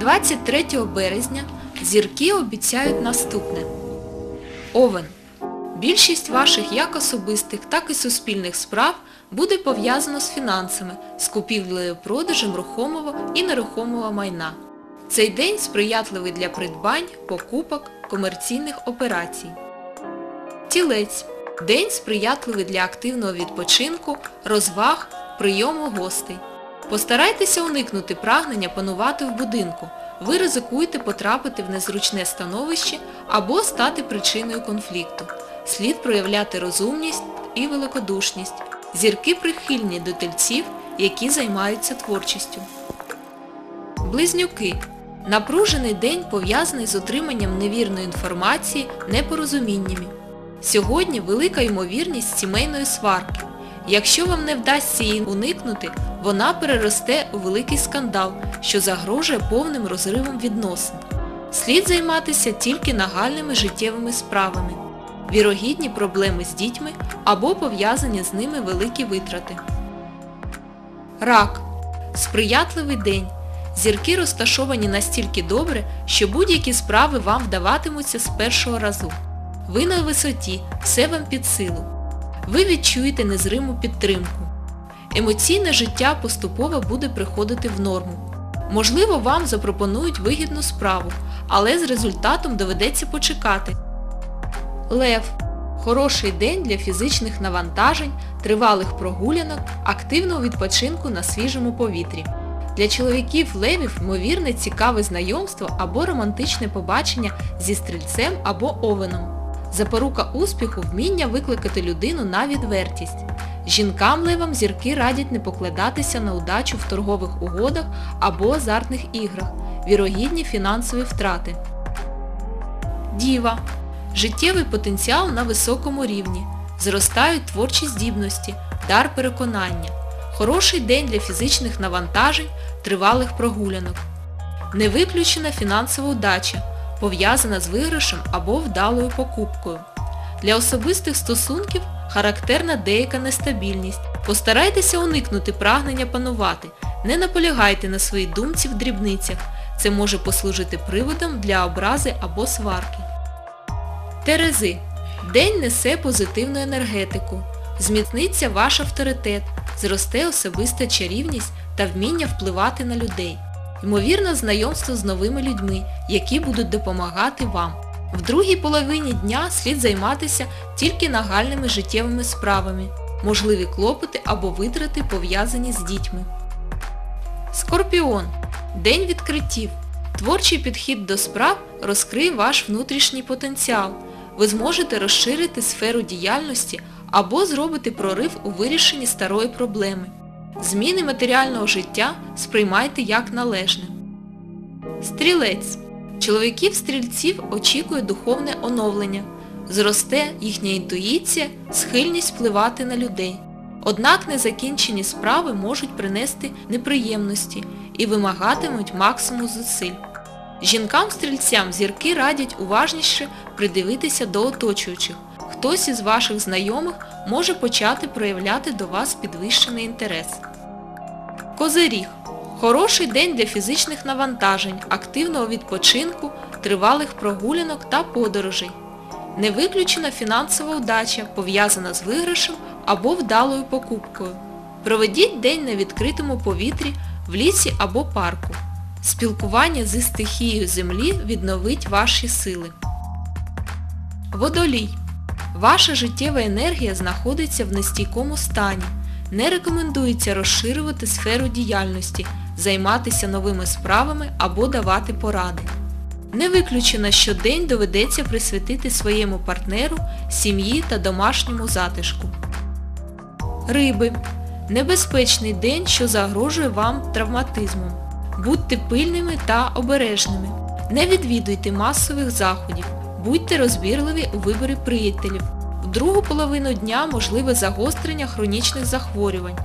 23 березня зірки обіцяють наступне. Овен. Більшість ваших як особистих, так і суспільних справ буде пов'язано з фінансами, з купівлею продажем рухомого і нерухомого майна. Цей день сприятливий для придбань, покупок, комерційних операцій. Тілець. День сприятливий для активного відпочинку, розваг, прийому гостей. Постарайтеся уникнути прагнення панувати в будинку. Ви ризикуєте потрапити в незручне становище або стати причиною конфлікту. Слід проявляти розумність і великодушність. Зірки прихильні до тельців, які займаються творчістю. Близнюки. Напружений день пов'язаний з отриманням невірної інформації, непорозуміннями. Сьогодні велика ймовірність сімейної сварки. Якщо вам не вдасться її уникнути, вона переросте у великий скандал, що загрожує повним розривом відносин. Слід займатися тільки нагальними життєвими справами. Вірогідні проблеми з дітьми або пов'язані з ними великі витрати. Рак. Сприятливий день. Зірки розташовані настільки добре, що будь-які справи вам вдаватимуться з першого разу. Ви на висоті, все вам під силу. Ви відчуєте незриму підтримку. Емоційне життя поступово буде приходити в норму. Можливо, вам запропонують вигідну справу, але з результатом доведеться почекати. Лев. Хороший день для фізичних навантажень, тривалих прогулянок, активного відпочинку на свіжому повітрі. Для чоловіків левів ймовірне цікаве знайомство або романтичне побачення зі стрільцем або овеном. Запорука успіху – вміння викликати людину на відвертість. Жінкам левам зірки радять не покладатися на удачу в торгових угодах або азартних іграх, вірогідні фінансові втрати. Діва. Життєвий потенціал на високому рівні. Зростають творчі здібності, дар переконання. Хороший день для фізичних навантажень, тривалих прогулянок. Не виключена фінансова удача, пов'язана з виграшем або вдалою покупкою. Для особистих стосунків характерна деяка нестабільність. Постарайтеся уникнути прагнення панувати. Не наполягайте на своїй думці в дрібницях. Це може послужити приводом для образи або сварки. Терези. День несе позитивну енергетику. Зміцниться ваш авторитет, зросте особиста чарівність та вміння впливати на людей. Ймовірно, знайомство з новими людьми, які будуть допомагати вам. В другій половині дня слід займатися тільки нагальними життєвими справами, можливі клопоти або витрати пов'язані з дітьми. Скорпіон. День відкриттів. Творчий підхід до справ розкриє ваш внутрішній потенціал. Ви зможете розширити сферу діяльності або зробити прорив у вирішенні старої проблеми. Зміни матеріального життя сприймайте як належне. Стрілець. Чоловіків-стрільців очікує духовне оновлення. Зросте їхня інтуїція, схильність впливати на людей. Однак незакінчені справи можуть принести неприємності і вимагатимуть максимум зусиль. Жінкам-стрільцям зірки радять уважніше придивитися до оточуючих. Хтось із ваших знайомих може почати проявляти до вас підвищений інтерес. Козиріг. Хороший день для фізичних навантажень, активного відпочинку, тривалих прогулянок та подорожей. Не виключена фінансова удача, пов'язана з виграшем або вдалою покупкою. Проведіть день на відкритому повітрі, в лісі або парку. Спілкування зі стихією землі відновить ваші сили. Водолій. Ваша життєва енергія знаходиться в нестійкому стані. Не рекомендується розширювати сферу діяльності, займатися новими справами або давати поради. Не виключено, що день доведеться присвятити своєму партнеру, сім'ї та домашньому затишку. Риби. Небезпечний день, що загрожує вам травматизмом. Будьте пильними та обережними. Не відвідуйте масових заходів. Будьте розбірливі у виборі приятелів. В другу половину дня можливе загострення хронічних захворювань.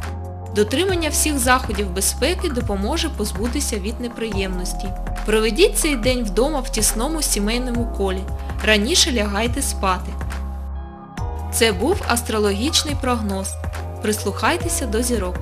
Дотримання всіх заходів безпеки допоможе позбутися від неприємностей. Проведіть цей день вдома в тісному сімейному колі. Раніше лягайте спати. Це був астрологічний прогноз. Прислухайтеся до зірок.